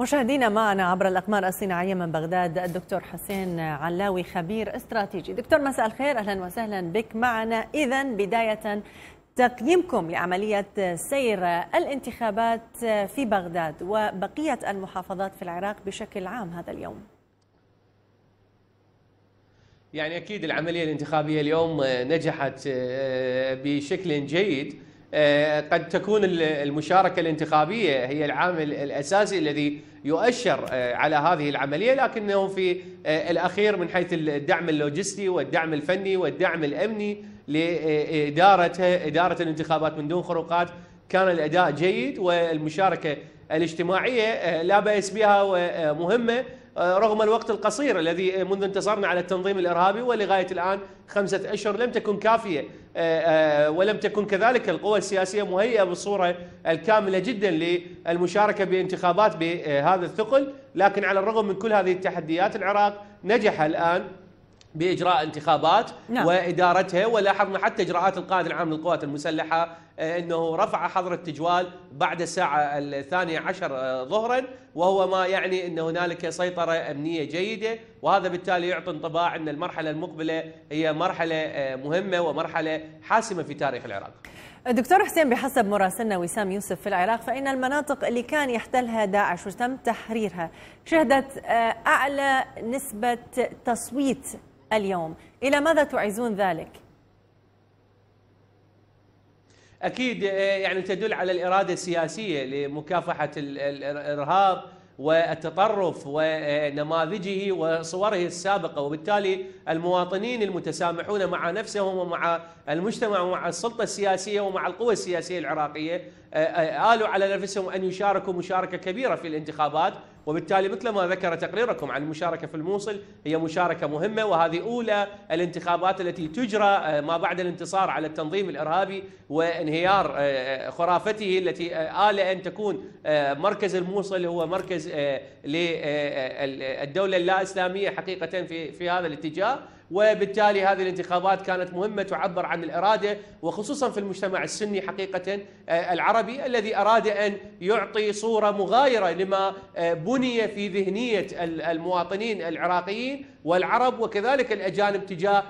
مشاهدينا معنا عبر الأقمار الصناعية من بغداد الدكتور حسين علاوي خبير استراتيجي. دكتور مساء الخير. أهلا وسهلا بك معنا. إذا بداية تقييمكم لعملية سير الانتخابات في بغداد وبقية المحافظات في العراق بشكل عام هذا اليوم. يعني أكيد العملية الانتخابية اليوم نجحت بشكل جيد. قد تكون المشاركة الانتخابية هي العامل الأساسي الذي يؤشر على هذه العملية لكنه في الأخير من حيث الدعم اللوجستي والدعم الفني والدعم الأمني لإدارة إدارة الانتخابات من دون خروقات كان الأداء جيد والمشاركة الاجتماعية لا بأس بها ومهمة رغم الوقت القصير الذي منذ انتصرنا على التنظيم الإرهابي ولغاية الآن خمسة أشهر لم تكن كافية ولم تكن كذلك القوى السياسية مهيئة بالصورة الكاملة جدا للمشاركة بانتخابات بهذا الثقل، لكن على الرغم من كل هذه التحديات العراق نجح الآن بإجراء انتخابات نعم. وإدارتها ولاحظنا حتى إجراءات القائد العام للقوات المسلحة إنه رفع حظر التجوال بعد الساعة الثانية عشر ظهرا وهو ما يعني إن هنالك سيطرة أمنية جيدة وهذا بالتالي يعطي انطباع إن المرحلة المقبلة هي مرحلة مهمة ومرحلة حاسمة في تاريخ العراق. دكتور حسين بحسب مراسلنا وسام يوسف في العراق فإن المناطق اللي كان يحتلها داعش وتم تحريرها شهدت أعلى نسبة تصويت اليوم إلى ماذا تعيزون ذلك؟ أكيد يعني تدل على الإرادة السياسية لمكافحة الإرهاب والتطرف ونماذجه وصوره السابقة وبالتالي المواطنين المتسامحون مع نفسهم ومع المجتمع ومع السلطة السياسية ومع القوى السياسية العراقية آلوا على نفسهم أن يشاركوا مشاركة كبيرة في الانتخابات وبالتالي مثل ما ذكر تقريركم عن المشاركة في الموصل هي مشاركة مهمة وهذه أولى الانتخابات التي تجرى ما بعد الانتصار على التنظيم الإرهابي وانهيار خرافته التي آل أن تكون مركز الموصل هو مركز للدولة اللا إسلامية حقيقة في هذا الاتجاه. وبالتالي هذه الانتخابات كانت مهمة تعبر عن الإرادة وخصوصا في المجتمع السني حقيقة العربي الذي أراد أن يعطي صورة مغايرة لما بني في ذهنية المواطنين العراقيين والعرب وكذلك الأجانب تجاه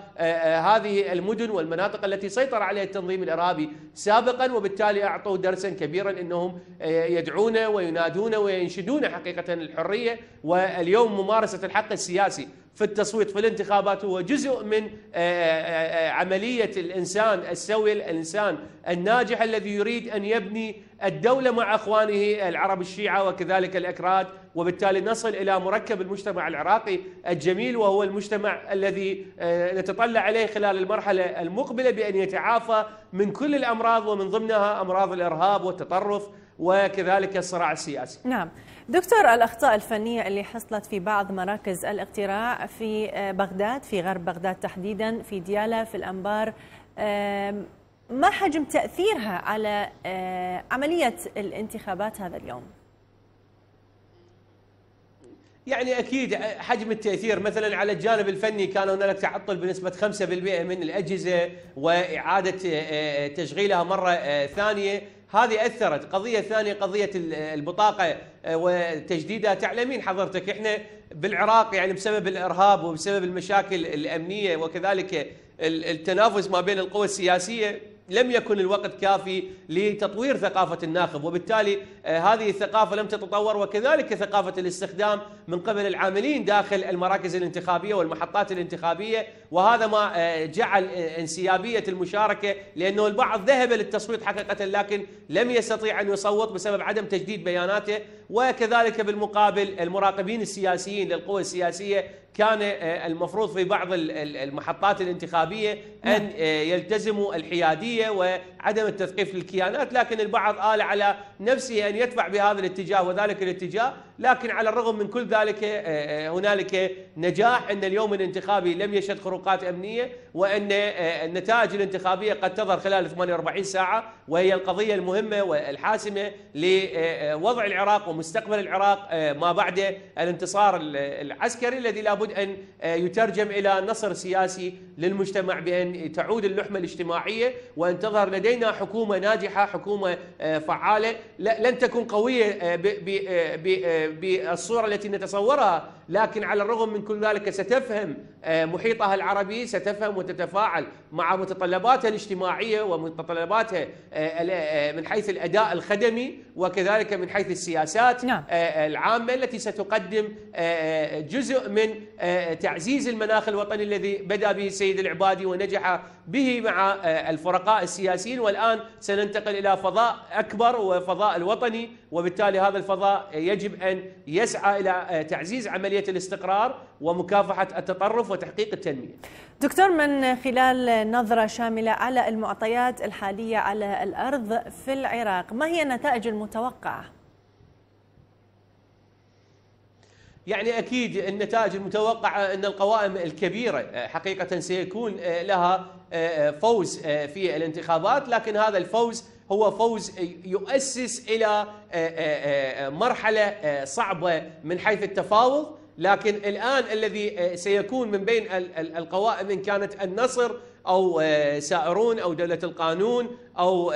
هذه المدن والمناطق التي سيطر عليها التنظيم الإرهابي سابقا. وبالتالي أعطوا درسا كبيرا أنهم يدعون وينادون وينشدون حقيقة الحرية. واليوم ممارسة الحق السياسي في التصويت في الانتخابات هو جزء من عملية الإنسان السوي الإنسان الناجح الذي يريد أن يبني الدولة مع أخوانه العرب الشيعة وكذلك الأكراد وبالتالي نصل إلى مركب المجتمع العراقي الجميل وهو المجتمع الذي نتطلع عليه خلال المرحلة المقبلة بأن يتعافى من كل الأمراض ومن ضمنها أمراض الإرهاب والتطرف وكذلك الصراع السياسي. نعم. دكتور الأخطاء الفنية اللي حصلت في بعض مراكز الاقتراع في بغداد في غرب بغداد تحديدا في ديالى في الأنبار ما حجم تأثيرها على عملية الانتخابات هذا اليوم؟ يعني أكيد حجم التأثير. مثلا على الجانب الفني كان هنالك تعطل بنسبة 5% من الأجهزة وإعادة تشغيلها مرة ثانية. هذه أثرت. قضية ثانية قضية البطاقة وتجديدها. تعلمين حضرتك إحنا بالعراق يعني بسبب الإرهاب وبسبب المشاكل الأمنية وكذلك التنافس ما بين القوى السياسية لم يكن الوقت كافي لتطوير ثقافة الناخب وبالتالي هذه الثقافة لم تتطور وكذلك ثقافة الاستخدام من قبل العاملين داخل المراكز الانتخابية والمحطات الانتخابية وهذا ما جعل انسيابية المشاركة لأنه البعض ذهب للتصويت حقيقة لكن لم يستطيع أن يصوت بسبب عدم تجديد بياناته وكذلك بالمقابل المراقبين السياسيين للقوى السياسية كان المفروض في بعض المحطات الانتخابية أن يلتزموا الحيادية وعدم التثقيف للكيانات لكن البعض آل على نفسه أن يدفع بهذا الاتجاه وذلك الاتجاه لكن على الرغم من كل ذلك هنالك نجاح أن اليوم الانتخابي لم يشهد خروقات أمنية وأن النتائج الانتخابية قد تظهر خلال 48 ساعة وهي القضية المهمة والحاسمة لوضع العراق ومستقبل العراق ما بعد الانتصار العسكري الذي لابد أن يترجم إلى نصر سياسي للمجتمع بأن تعود اللحمة الاجتماعية وأن تظهر لديه لدينا حكومة ناجحة حكومة فعالة. لن تكون قوية بالصورة التي نتصورها. لكن على الرغم من كل ذلك ستفهم محيطها العربي ستفهم وتتفاعل مع متطلباتها الاجتماعية ومتطلباتها من حيث الأداء الخدمي. وكذلك من حيث السياسات نعم. العامة التي ستقدم جزء من تعزيز المناخ الوطني الذي بدأ به السيد العبادي ونجح به مع الفرقاء السياسيين والآن سننتقل إلى فضاء أكبر وفضاء الوطني وبالتالي هذا الفضاء يجب أن يسعى إلى تعزيز عملية الاستقرار ومكافحة التطرف وتحقيق التنمية. دكتور من خلال نظرة شاملة على المعطيات الحالية على الأرض في العراق، ما هي النتائج المتوقعة؟ يعني أكيد النتائج المتوقعة أن القوائم الكبيرة حقيقة سيكون لها فوز في الانتخابات لكن هذا الفوز هو فوز يؤسس إلى مرحلة صعبة من حيث التفاوض لكن الآن الذي سيكون من بين القوائم إن كانت النصر أو سائرون أو دولة القانون أو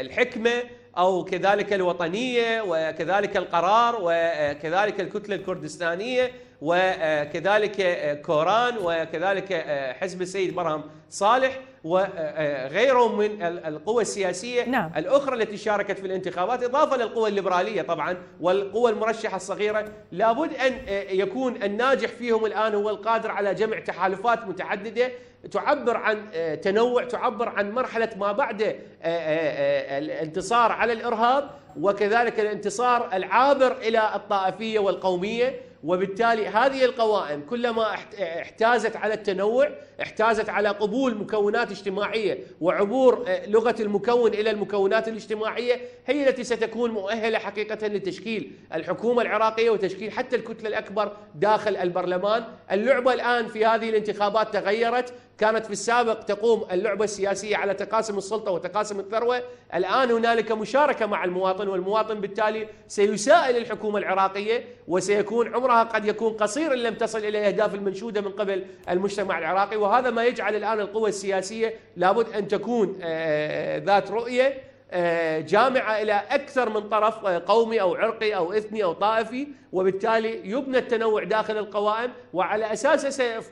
الحكمة أو كذلك الوطنية وكذلك القرار وكذلك الكتلة الكردستانية وكذلك كوران وكذلك حزب السيد مرهم صالح وغيرهم من القوى السياسية نعم. الأخرى التي شاركت في الانتخابات إضافة للقوى الليبرالية طبعا والقوى المرشحة الصغيرة لابد أن يكون الناجح فيهم الآن هو القادر على جمع تحالفات متعددة تعبر عن تنوع تعبر عن مرحلة ما بعد الانتصار على الإرهاب وكذلك الانتصار العابر إلى الطائفية والقومية وبالتالي هذه القوائم كلما احتازت على التنوع احتازت على قبول مكونات اجتماعية وعبور آه، لغة المكون إلى المكونات الاجتماعية هي التي ستكون مؤهلة حقيقة لتشكيل الحكومة العراقية وتشكيل حتى الكتلة الأكبر داخل البرلمان، اللعبة الآن في هذه الانتخابات تغيرت، كانت في السابق تقوم اللعبة السياسية على تقاسم السلطة وتقاسم الثروة، الآن هنالك مشاركة مع المواطن والمواطن بالتالي سيسائل الحكومة العراقية وسيكون عمرها قد يكون قصير إن لم تصل إلى الاهداف المنشودة من قبل المجتمع العراقي. وهذا ما يجعل الآن القوى السياسية لابد أن تكون آه، ذات رؤية آه، جامعة إلى أكثر من طرف آه، قومي أو عرقي أو إثني أو طائفي. وبالتالي يبنى التنوع داخل القوائم وعلى اساسه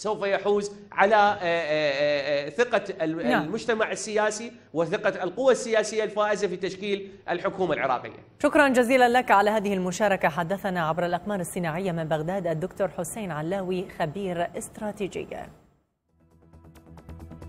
سوف يحوز على ثقة نعم. المجتمع السياسي وثقة القوى السياسية الفائزة في تشكيل الحكومة العراقية. شكرا جزيلا لك على هذه المشاركة. حدثنا عبر الأقمار الصناعية من بغداد الدكتور حسين علاوي خبير استراتيجية